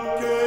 Okay.